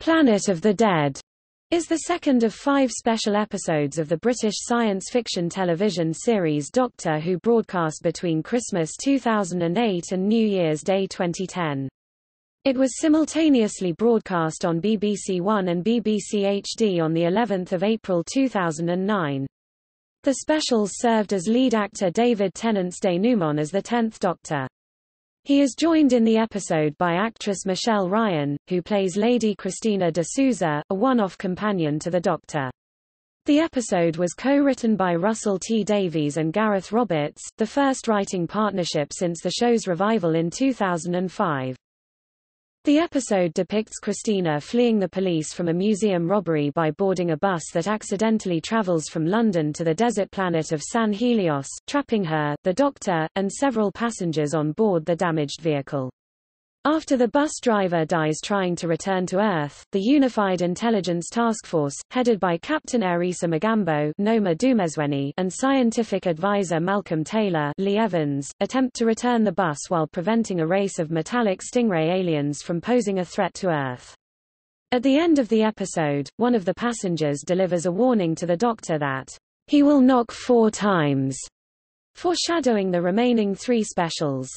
Planet of the Dead is the second of five special episodes of the British science fiction television series Doctor Who broadcast between Christmas 2008 and New Year's Day 2010. It was simultaneously broadcast on BBC One and BBC HD on the 11th of April 2009. The specials served as lead actor David Tennant's denouement as the Tenth Doctor. He is joined in the episode by actress Michelle Ryan, who plays Lady Christina de Souza, a one-off companion to the Doctor. The episode was co-written by Russell T. Davies and Gareth Roberts, the first writing partnership since the show's revival in 2005. The episode depicts Christina fleeing the police from a museum robbery by boarding a bus that accidentally travels from London to the desert planet of San Helios, trapping her, the doctor, and several passengers on board the damaged vehicle. After the bus driver dies trying to return to Earth, the Unified Intelligence Task Force, headed by Captain Erisa Magambo Noma Dumezweni and scientific advisor Malcolm Taylor Lee Evans, attempt to return the bus while preventing a race of metallic stingray aliens from posing a threat to Earth. At the end of the episode, one of the passengers delivers a warning to the doctor that he will knock four times, foreshadowing the remaining three specials.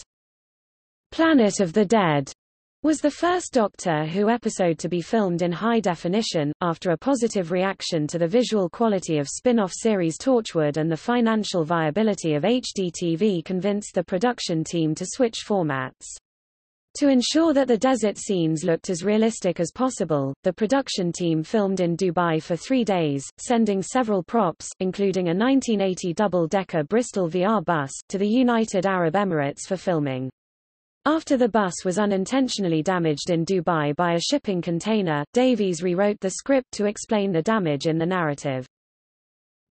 Planet of the Dead was the first Doctor Who episode to be filmed in high definition, after a positive reaction to the visual quality of spin-off series Torchwood and the financial viability of HDTV convinced the production team to switch formats. To ensure that the desert scenes looked as realistic as possible, the production team filmed in Dubai for three days, sending several props, including a 1980 double-decker Bristol VR bus, to the United Arab Emirates for filming. After the bus was unintentionally damaged in Dubai by a shipping container, Davies rewrote the script to explain the damage in the narrative.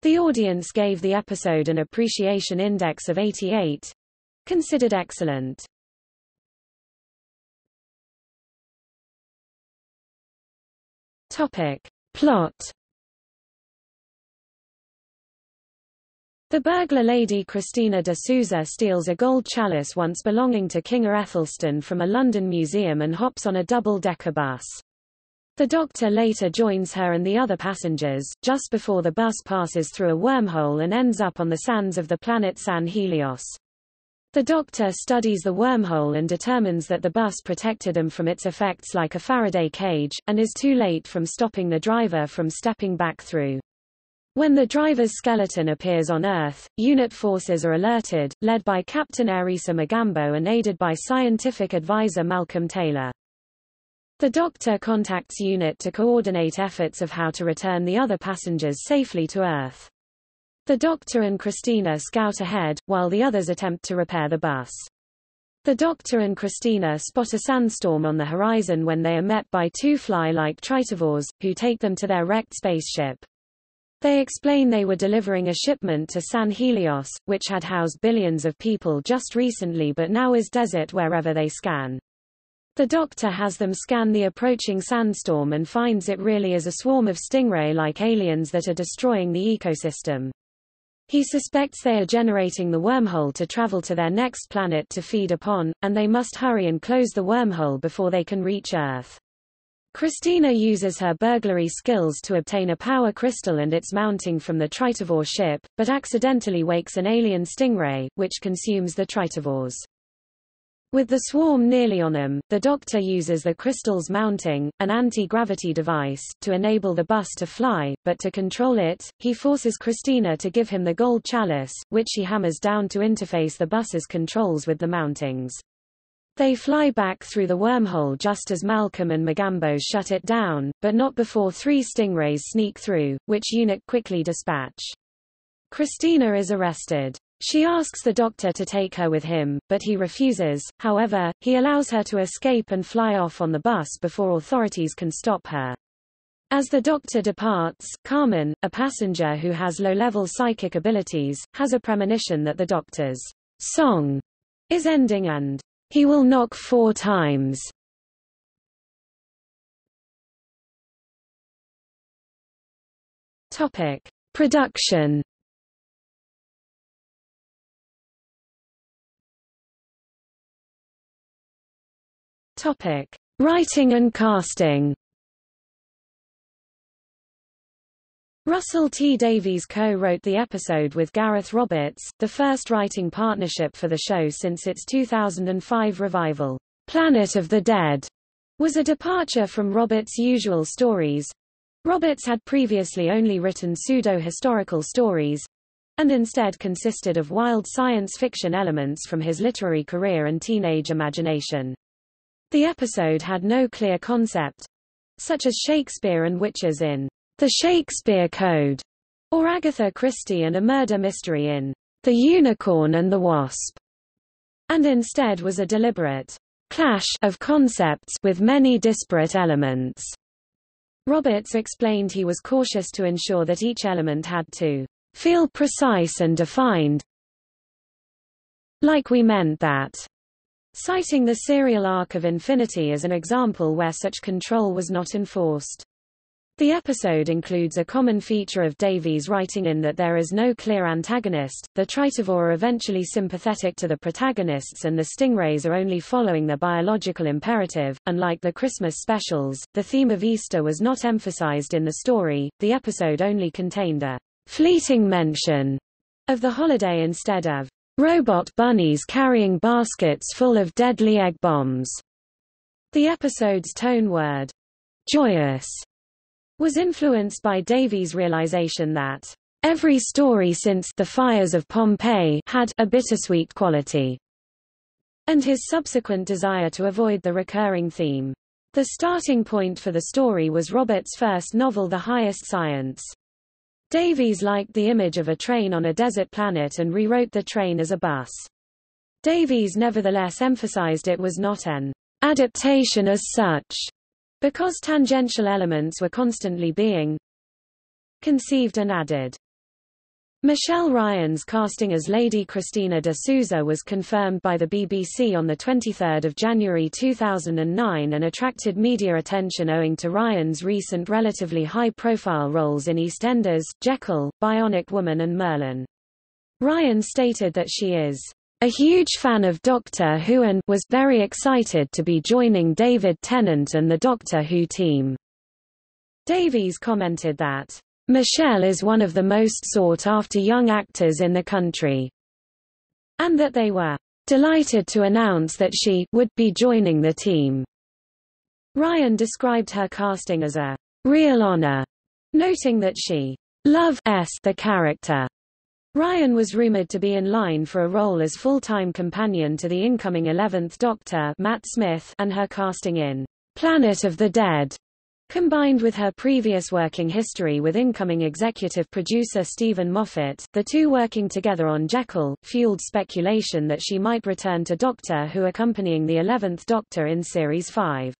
The audience gave the episode an appreciation index of 88. Considered excellent. Topic. Plot The burglar lady Christina de Souza steals a gold chalice once belonging to King Athelstan from a London museum and hops on a double-decker bus. The doctor later joins her and the other passengers, just before the bus passes through a wormhole and ends up on the sands of the planet San Helios. The doctor studies the wormhole and determines that the bus protected them from its effects like a Faraday cage, and is too late from stopping the driver from stepping back through. When the driver's skeleton appears on Earth, unit forces are alerted, led by Captain Erisa Magambo and aided by scientific advisor Malcolm Taylor. The Doctor contacts UNIT to coordinate efforts of how to return the other passengers safely to Earth. The Doctor and Christina scout ahead, while the others attempt to repair the bus. The Doctor and Christina spot a sandstorm on the horizon when they are met by two fly-like tritovores, who take them to their wrecked spaceship. They explain they were delivering a shipment to San Helios, which had housed billions of people just recently but now is desert wherever they scan. The doctor has them scan the approaching sandstorm and finds it really is a swarm of stingray-like aliens that are destroying the ecosystem. He suspects they are generating the wormhole to travel to their next planet to feed upon, and they must hurry and close the wormhole before they can reach Earth. Christina uses her burglary skills to obtain a power crystal and its mounting from the Tritovore ship, but accidentally wakes an alien stingray, which consumes the Tritovores. With the swarm nearly on them, the Doctor uses the crystal's mounting, an anti-gravity device, to enable the bus to fly, but to control it, he forces Christina to give him the gold chalice, which he hammers down to interface the bus's controls with the mountings. They fly back through the wormhole just as Malcolm and Magambo shut it down, but not before three stingrays sneak through, which UNIT quickly dispatch. Christina is arrested. She asks the doctor to take her with him, but he refuses, however, he allows her to escape and fly off on the bus before authorities can stop her. As the doctor departs, Carmen, a passenger who has low-level psychic abilities, has a premonition that the doctor's song is ending and he will knock four times. Topic: Production. Topic: Writing and casting. Russell T. Davies co-wrote the episode with Gareth Roberts, the first writing partnership for the show since its 2005 revival. Planet of the Dead was a departure from Roberts' usual stories. Roberts had previously only written pseudo-historical stories, and instead consisted of wild science fiction elements from his literary career and teenage imagination. The episode had no clear concept, such as Shakespeare and witches in The Shakespeare Code, or Agatha Christie and a murder mystery in The Unicorn and the Wasp, and instead was a deliberate clash of concepts with many disparate elements. Roberts explained he was cautious to ensure that each element had to feel precise and defined, like we meant that, citing the serial arc of Infinity as an example where such control was not enforced. The episode includes a common feature of Davies writing in that there is no clear antagonist, the Tritovore are eventually sympathetic to the protagonists and the Stingrays are only following their biological imperative. Unlike the Christmas specials, the theme of Easter was not emphasized in the story, the episode only contained a fleeting mention of the holiday instead of robot bunnies carrying baskets full of deadly egg bombs. The episode's tone word, joyous, was influenced by Davies' realization that every story since The Fires of Pompeii had a bittersweet quality, and his subsequent desire to avoid the recurring theme. The starting point for the story was Roberts' first novel The Highest Science. Davies liked the image of a train on a desert planet and rewrote the train as a bus. Davies nevertheless emphasized it was not an adaptation as such, because tangential elements were constantly being conceived and added. Michelle Ryan's casting as Lady Christina de Souza was confirmed by the BBC on 23 January 2009 and attracted media attention owing to Ryan's recent relatively high-profile roles in EastEnders, Jekyll, Bionic Woman and Merlin. Ryan stated that she is a huge fan of Doctor Who and was very excited to be joining David Tennant and the Doctor Who team. Davies commented that, Michelle is one of the most sought-after young actors in the country, and that they were delighted to announce that she would be joining the team. Ryan described her casting as a real honor, noting that she loves the character Ryan was rumored to be in line for a role as full-time companion to the incoming 11th Doctor Matt Smith and her casting in Planet of the Dead. Combined with her previous working history with incoming executive producer Steven Moffat, the two working together on Jekyll, fueled speculation that she might return to Doctor Who accompanying the 11th Doctor in Series 5.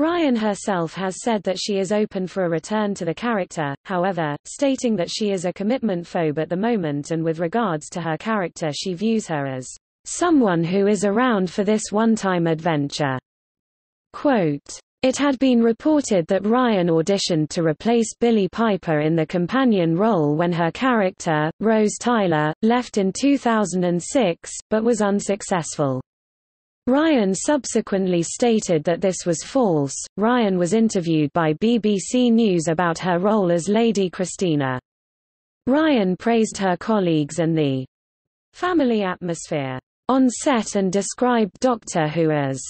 Ryan herself has said that she is open for a return to the character, however, stating that she is a commitment phobe at the moment and with regards to her character she views her as someone who is around for this one-time adventure. Quote, it had been reported that Ryan auditioned to replace Billie Piper in the companion role when her character, Rose Tyler, left in 2006, but was unsuccessful. Ryan subsequently stated that this was false. Ryan was interviewed by BBC News about her role as Lady Christina. Ryan praised her colleagues and the family atmosphere on set and described Doctor Who as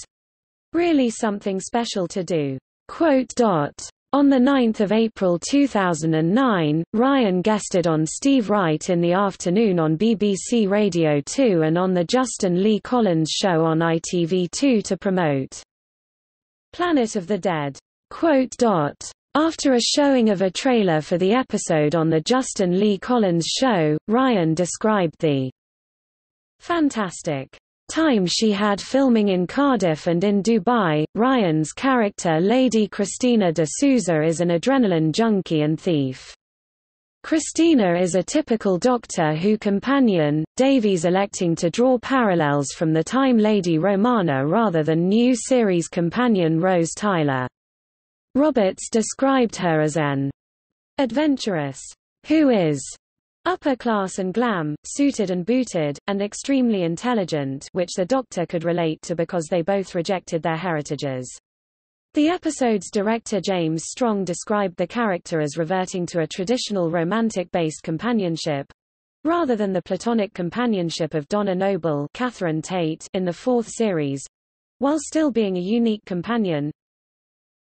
really something special to do. Quote dot. On 9 April 2009, Ryan guested on Steve Wright in the afternoon on BBC Radio 2 and on the Justin Lee Collins show on ITV2 to promote Planet of the Dead. After a showing of a trailer for the episode on the Justin Lee Collins show, Ryan described the fantastic time she had filming in Cardiff and in Dubai. Ryan's character Lady Christina de Souza is an adrenaline junkie and thief. Christina is a typical Doctor Who companion, Davies electing to draw parallels from the time Lady Romana rather than new series companion Rose Tyler. Roberts described her as an adventurous who is Upper class and glam, suited and booted, and extremely intelligent which the Doctor could relate to because they both rejected their heritages. The episode's director James Strong described the character as reverting to a traditional romantic-based companionship, rather than the platonic companionship of Donna Noble Catherine Tate in the fourth series, while still being a unique companion.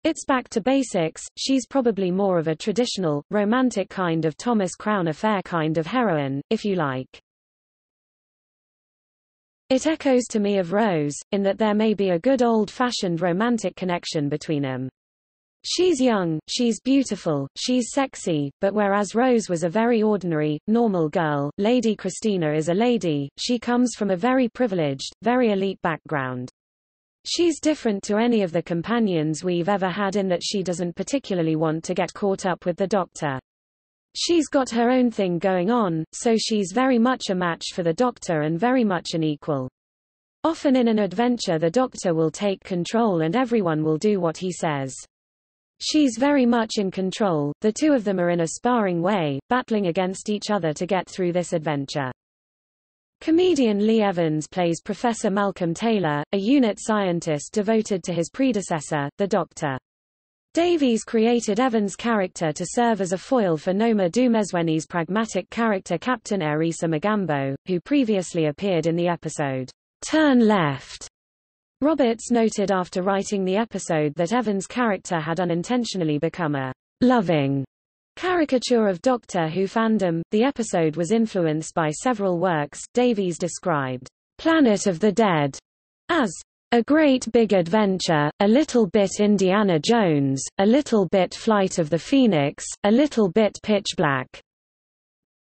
It's back to basics, she's probably more of a traditional, romantic kind of Thomas Crown affair kind of heroine, if you like. It echoes to me of Rose, in that there may be a good old-fashioned romantic connection between them. She's young, she's beautiful, she's sexy, but whereas Rose was a very ordinary, normal girl, Lady Christina is a lady, she comes from a very privileged, very elite background. She's different to any of the companions we've ever had in that she doesn't particularly want to get caught up with the Doctor. She's got her own thing going on, so she's very much a match for the Doctor and very much an equal. Often in an adventure the Doctor will take control and everyone will do what he says. She's very much in control, the two of them are in a sparring way, battling against each other to get through this adventure. Comedian Lee Evans plays Professor Malcolm Taylor, a unit scientist devoted to his predecessor, the Doctor. Davies created Evans' character to serve as a foil for Noma Dumezweni's pragmatic character Captain Erisa Magambo, who previously appeared in the episode, Turn Left. Roberts noted after writing the episode that Evans' character had unintentionally become a loving caricature of Doctor Who fandom. The episode was influenced by several works. Davies described Planet of the Dead as a Great Big Adventure, a little bit Indiana Jones, a little bit Flight of the Phoenix, a little bit Pitch Black.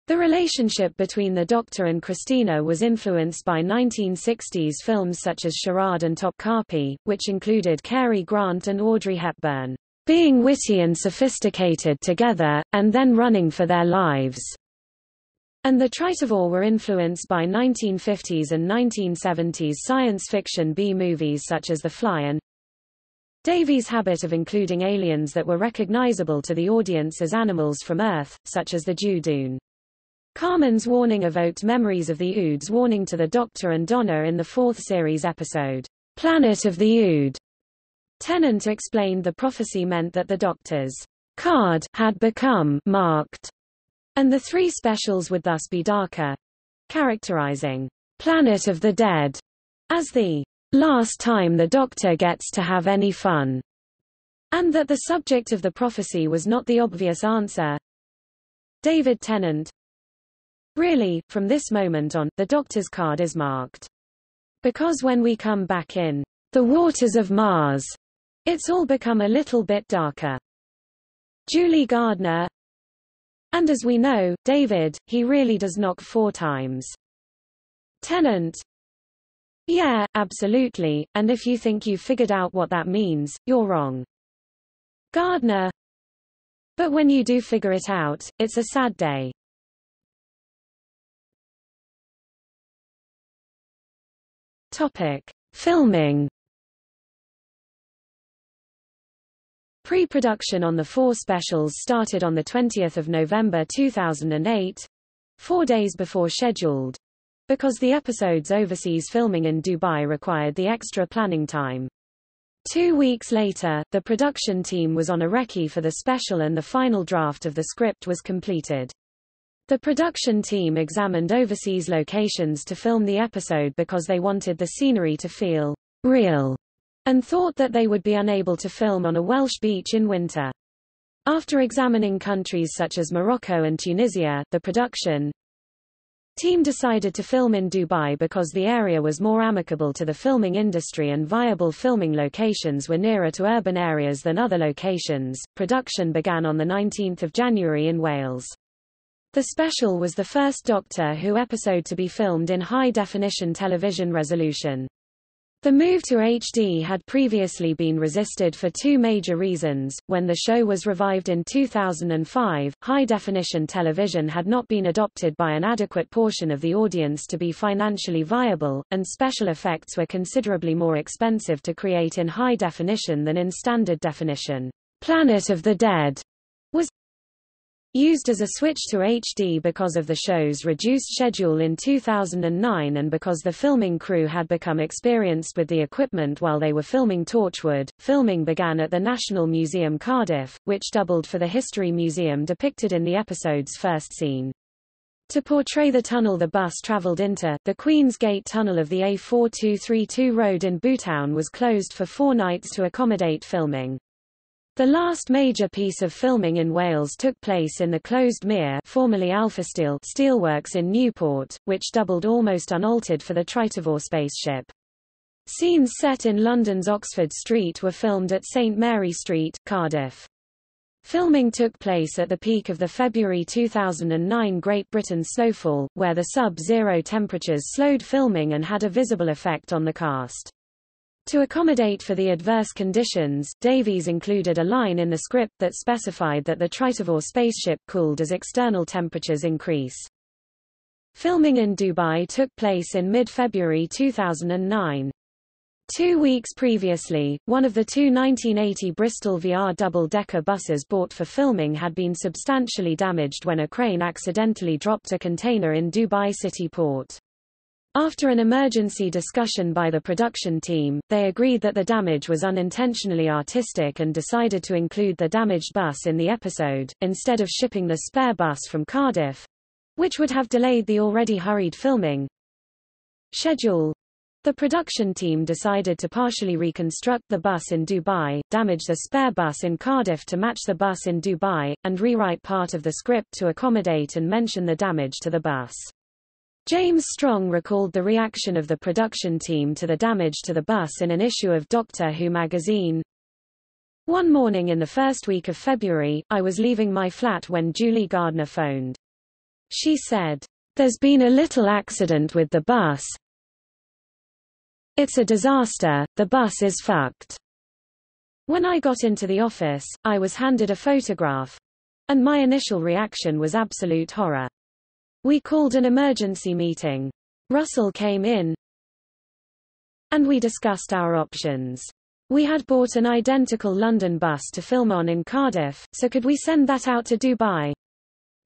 The relationship between the Doctor and Christina was influenced by 1960s films such as Charade and Topkapi, which included Cary Grant and Audrey Hepburn, being witty and sophisticated together, and then running for their lives and the Tritovore were influenced by 1950s and 1970s science fiction B-movies such as The Fly and Davies' habit of including aliens that were recognizable to the audience as animals from Earth, such as the Judoon. Carmen's warning evoked memories of the Oods warning to the Doctor and Donna in the fourth series episode, Planet of the Ood. Tennant explained the prophecy meant that the Doctor's card had become marked and the three specials would thus be darker, characterizing Planet of the Dead as the last time the Doctor gets to have any fun, and that the subject of the prophecy was not the obvious answer. David Tennant Really, from this moment on, the Doctor's card is marked. Because when we come back in the waters of Mars, it's all become a little bit darker. Julie Gardner and as we know, David, he really does knock four times. Tennant. Yeah, absolutely, and if you think you've figured out what that means, you're wrong. Gardner. But when you do figure it out, it's a sad day. Topic. Filming Pre-production on the four specials started on 20 November 2008, four days before scheduled, because the episode's overseas filming in Dubai required the extra planning time. Two weeks later, the production team was on a recce for the special and the final draft of the script was completed. The production team examined overseas locations to film the episode because they wanted the scenery to feel real and thought that they would be unable to film on a Welsh beach in winter. After examining countries such as Morocco and Tunisia, the production team decided to film in Dubai because the area was more amicable to the filming industry and viable filming locations were nearer to urban areas than other locations. Production began on the 19th of January in Wales. The special was the first Doctor Who episode to be filmed in high-definition television resolution. The move to HD had previously been resisted for two major reasons. When the show was revived in 2005, high-definition television had not been adopted by an adequate portion of the audience to be financially viable, and special effects were considerably more expensive to create in high definition than in standard definition. Planet of the Dead was Used as a switch to HD because of the show's reduced schedule in 2009 and because the filming crew had become experienced with the equipment while they were filming Torchwood, filming began at the National Museum Cardiff, which doubled for the History Museum depicted in the episode's first scene. To portray the tunnel the bus travelled into, the Queen's Gate tunnel of the A4232 road in Butetown was closed for four nights to accommodate filming. The last major piece of filming in Wales took place in the closed Mir formerly Alphasteel steelworks in Newport, which doubled almost unaltered for the Tritovore spaceship. Scenes set in London's Oxford Street were filmed at St Mary Street, Cardiff. Filming took place at the peak of the February 2009 Great Britain snowfall, where the sub-zero temperatures slowed filming and had a visible effect on the cast. To accommodate for the adverse conditions, Davies included a line in the script that specified that the Tritovore spaceship cooled as external temperatures increase. Filming in Dubai took place in mid-February 2009. Two weeks previously, one of the two 1980 Bristol VR double-decker buses bought for filming had been substantially damaged when a crane accidentally dropped a container in Dubai city port. After an emergency discussion by the production team, they agreed that the damage was unintentionally artistic and decided to include the damaged bus in the episode, instead of shipping the spare bus from Cardiff, which would have delayed the already hurried filming. Schedule the production team decided to partially reconstruct the bus in Dubai, damage the spare bus in Cardiff to match the bus in Dubai, and rewrite part of the script to accommodate and mention the damage to the bus. James Strong recalled the reaction of the production team to the damage to the bus in an issue of Doctor Who magazine. One morning in the first week of February, I was leaving my flat when Julie Gardner phoned. She said, There's been a little accident with the bus. It's a disaster, the bus is fucked. When I got into the office, I was handed a photograph. And my initial reaction was absolute horror. We called an emergency meeting. Russell came in, and we discussed our options. We had bought an identical London bus to film on in Cardiff, so could we send that out to Dubai?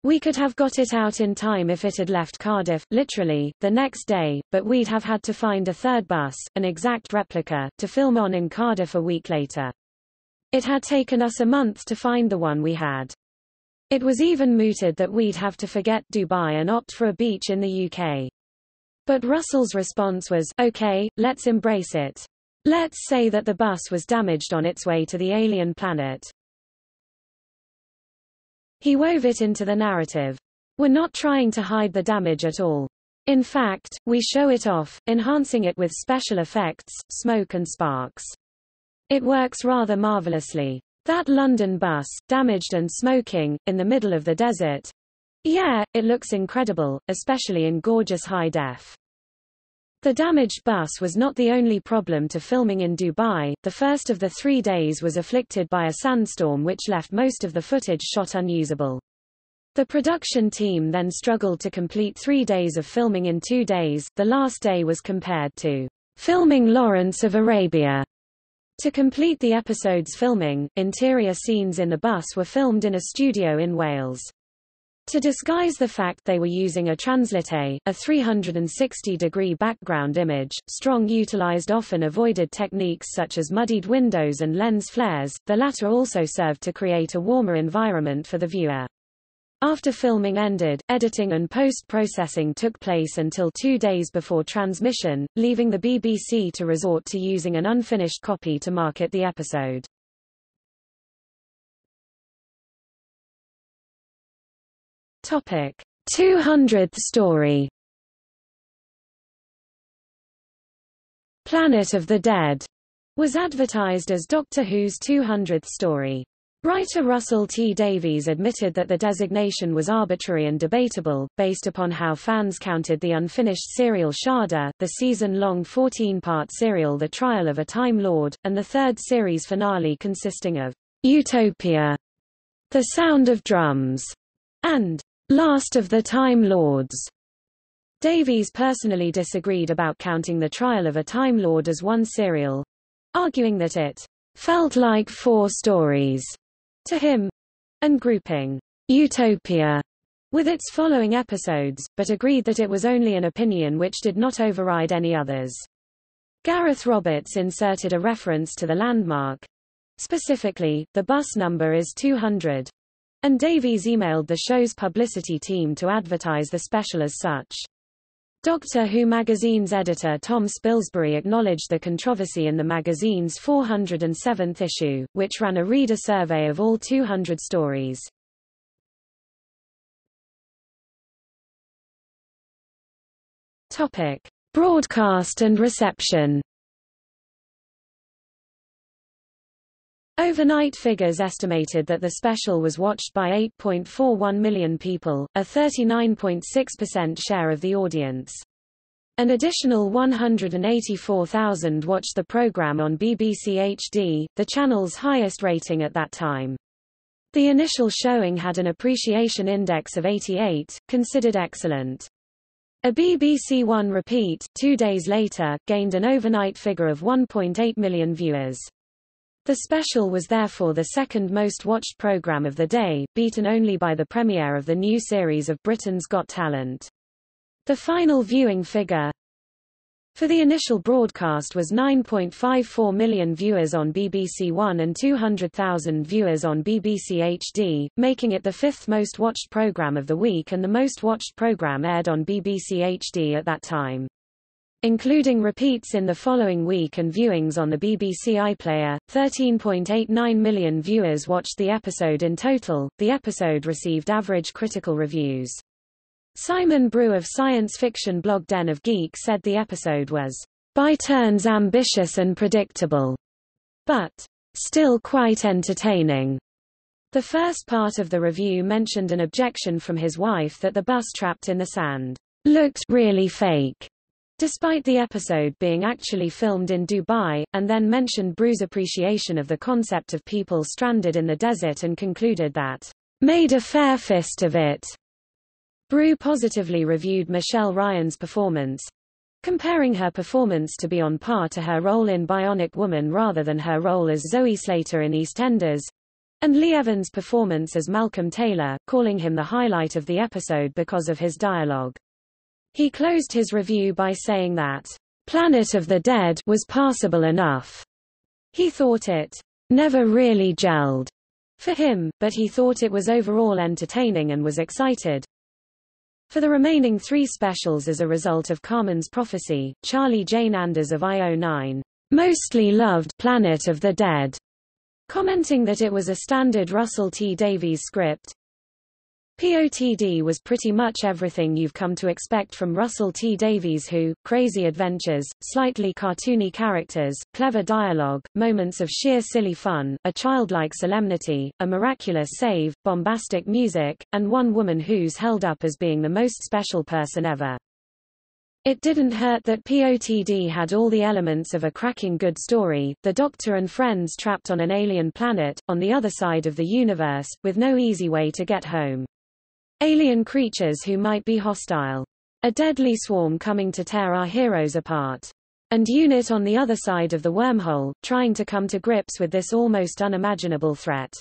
We could have got it out in time if it had left Cardiff, literally, the next day, but we'd have had to find a third bus, an exact replica, to film on in Cardiff a week later. It had taken us a month to find the one we had. It was even mooted that we'd have to forget Dubai and opt for a beach in the UK. But Russell's response was, okay, let's embrace it. Let's say that the bus was damaged on its way to the alien planet. He wove it into the narrative. We're not trying to hide the damage at all. In fact, we show it off, enhancing it with special effects, smoke and sparks. It works rather marvelously. That London bus, damaged and smoking, in the middle of the desert. Yeah, it looks incredible, especially in gorgeous high def. The damaged bus was not the only problem to filming in Dubai, the first of the three days was afflicted by a sandstorm which left most of the footage shot unusable. The production team then struggled to complete three days of filming in two days, the last day was compared to filming Lawrence of Arabia. To complete the episode's filming, interior scenes in the bus were filmed in a studio in Wales. To disguise the fact they were using a translite, a 360-degree background image, Strong utilized often avoided techniques such as muddied windows and lens flares, the latter also served to create a warmer environment for the viewer. After filming ended, editing and post-processing took place until two days before transmission, leaving the BBC to resort to using an unfinished copy to market the episode. Topic: 200th story. Planet of the Dead was advertised as Doctor Who's 200th story. Writer Russell T. Davies admitted that the designation was arbitrary and debatable, based upon how fans counted the unfinished serial Shada, the season-long 14-part serial The Trial of a Time Lord, and the third series finale consisting of Utopia, The Sound of Drums, and Last of the Time Lords. Davies personally disagreed about counting The Trial of a Time Lord as one serial, arguing that it felt like four stories to him, and grouping Utopia with its following episodes, but agreed that it was only an opinion which did not override any others. Gareth Roberts inserted a reference to the landmark. Specifically, the bus number is 200. And Davies emailed the show's publicity team to advertise the special as such. Doctor Who magazine's editor Tom Spilsbury acknowledged the controversy in the magazine's 407th issue, which ran a reader survey of all 200 stories. Topic: Broadcast and reception. Overnight figures estimated that the special was watched by 8.41 million people, a 39.6% share of the audience. An additional 184,000 watched the program on BBC HD, the channel's highest rating at that time. The initial showing had an appreciation index of 88, considered excellent. A BBC One repeat, two days later, gained an overnight figure of 1.8 million viewers. The special was therefore the second most watched programme of the day, beaten only by the premiere of the new series of Britain's Got Talent. The final viewing figure, for the initial broadcast was 9.54 million viewers on BBC One and 200,000 viewers on BBC HD, making it the fifth most watched programme of the week and the most watched programme aired on BBC HD at that time. Including repeats in the following week and viewings on the BBC iPlayer, 13.89 million viewers watched the episode in total. The episode received average critical reviews. Simon Brew of science fiction blog Den of Geek said the episode was, by turns ambitious and predictable, but still quite entertaining. The first part of the review mentioned an objection from his wife that the bus trapped in the sand looked really fake, despite the episode being actually filmed in Dubai, and then mentioned Brew's appreciation of the concept of people stranded in the desert and concluded that made a fair fist of it. Brew positively reviewed Michelle Ryan's performance, comparing her performance to be on par to her role in Bionic Woman rather than her role as Zoe Slater in EastEnders, and Lee Evans' performance as Malcolm Taylor, calling him the highlight of the episode because of his dialogue. He closed his review by saying that, Planet of the Dead was passable enough. He thought it never really gelled for him, but he thought it was overall entertaining and was excited, for the remaining three specials as a result of Carmen's prophecy, Charlie Jane Anders of IO9 mostly loved Planet of the Dead, commenting that it was a standard Russell T Davies script, POTD was pretty much everything you've come to expect from Russell T Davies who, crazy adventures, slightly cartoony characters, clever dialogue, moments of sheer silly fun, a childlike solemnity, a miraculous save, bombastic music, and one woman who's held up as being the most special person ever. It didn't hurt that POTD had all the elements of a cracking good story, the Doctor and friends trapped on an alien planet, on the other side of the universe, with no easy way to get home. Alien creatures who might be hostile. A deadly swarm coming to tear our heroes apart. And unit on the other side of the wormhole, trying to come to grips with this almost unimaginable threat.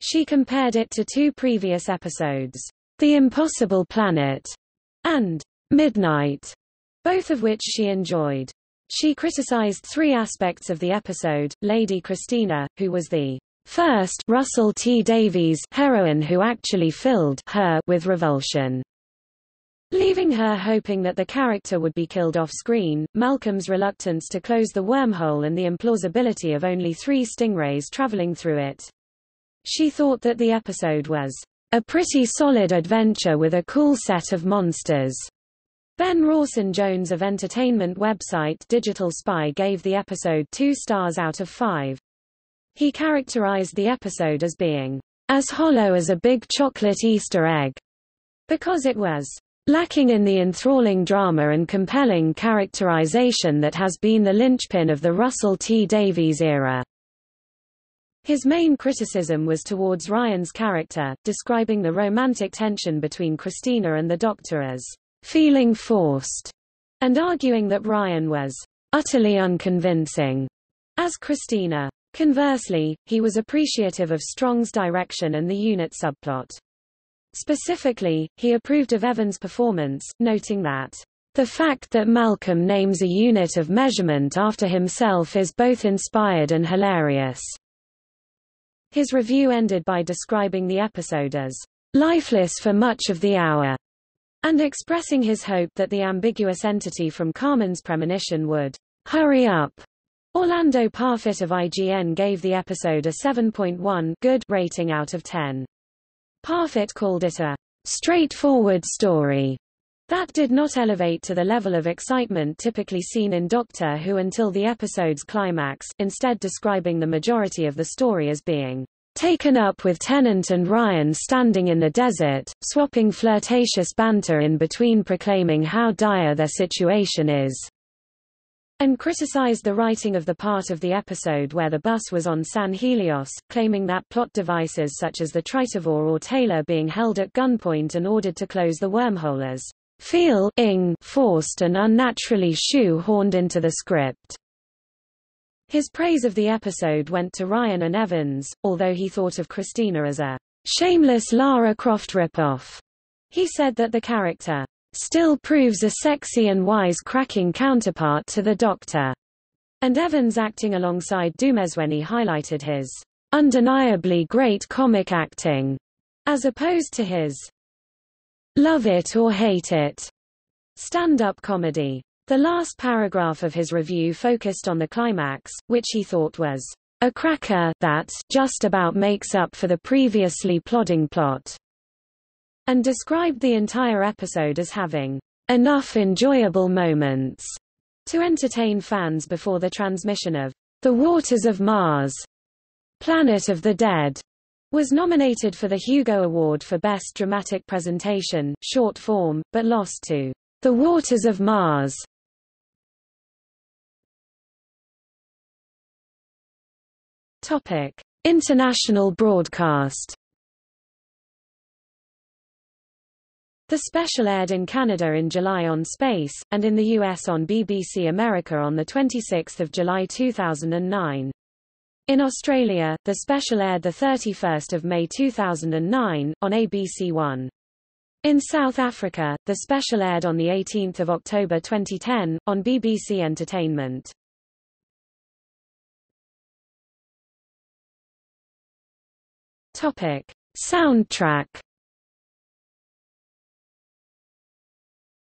She compared it to two previous episodes, The Impossible Planet and Midnight, both of which she enjoyed. She criticized three aspects of the episode, Lady Christina, who was the First, Russell T. Davies heroine who actually filled her with revulsion. Leaving her hoping that the character would be killed off-screen, Malcolm's reluctance to close the wormhole and the implausibility of only three stingrays traveling through it. She thought that the episode was a pretty solid adventure with a cool set of monsters. Ben Rawson Jones of entertainment website Digital Spy gave the episode two stars out of five. He characterized the episode as being as hollow as a big chocolate Easter egg, because it was lacking in the enthralling drama and compelling characterization that has been the linchpin of the Russell T. Davies era. His main criticism was towards Ryan's character, describing the romantic tension between Christina and the Doctor as feeling forced, and arguing that Ryan was utterly unconvincing as Christina. Conversely, he was appreciative of Strong's direction and the unit subplot. Specifically, he approved of Evans' performance, noting that the fact that Malcolm names a unit of measurement after himself is both inspired and hilarious. His review ended by describing the episode as lifeless for much of the hour, and expressing his hope that the ambiguous entity from Carmen's premonition would hurry up. Orlando Parfitt of IGN gave the episode a 7.1 good rating out of 10. Parfitt called it a straightforward story that did not elevate to the level of excitement typically seen in Doctor Who until the episode's climax, instead describing the majority of the story as being taken up with Tennant and Ryan standing in the desert, swapping flirtatious banter in between proclaiming how dire their situation is and criticized the writing of the part of the episode where the bus was on San Helios, claiming that plot devices such as the Tritovore or Taylor being held at gunpoint and ordered to close the wormhole as feel ing forced and unnaturally shoe-horned into the script. His praise of the episode went to Ryan and Evans, although he thought of Christina as a shameless Lara Croft ripoff. He said that the character still proves a sexy and wise-cracking counterpart to the Doctor, and Evans acting alongside Dumezweni highlighted his undeniably great comic acting, as opposed to his Love It or Hate It stand-up comedy. The last paragraph of his review focused on the climax, which he thought was a cracker that just about makes up for the previously plodding plot, and described the entire episode as having enough enjoyable moments to entertain fans before the transmission of The Waters of Mars, Planet of the Dead, was nominated for the Hugo Award for Best Dramatic Presentation, short form, but lost to The Waters of Mars. Topic: International broadcast. The special aired in Canada in July on Space, and in the US on BBC America on 26 July 2009. In Australia, the special aired 31 May 2009, on ABC One. In South Africa, the special aired on 18 October 2010, on BBC Entertainment. Topic. Soundtrack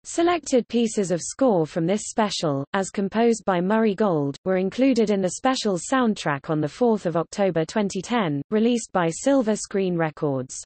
Selected pieces of score from this special, as composed by Murray Gold, were included in the special's soundtrack on 4 October 2010, released by Silver Screen Records.